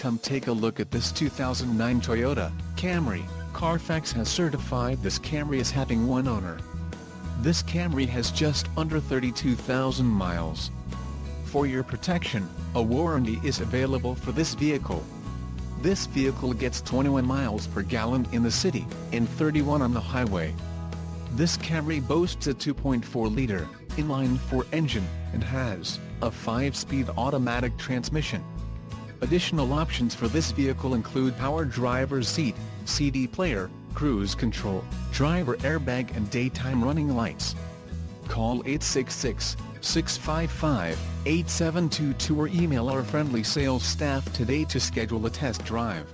Come take a look at this 2009 Toyota Camry. Carfax has certified this Camry as having one owner. This Camry has just under 32,000 miles. For your protection, a warranty is available for this vehicle. This vehicle gets 21 miles per gallon in the city, and 31 on the highway. This Camry boasts a 2.4-liter, inline-four engine, and has a 5-speed automatic transmission. Additional options for this vehicle include power driver's seat, CD player, cruise control, driver airbag and daytime running lights. Call 866-655-8722 or email our friendly sales staff today to schedule a test drive.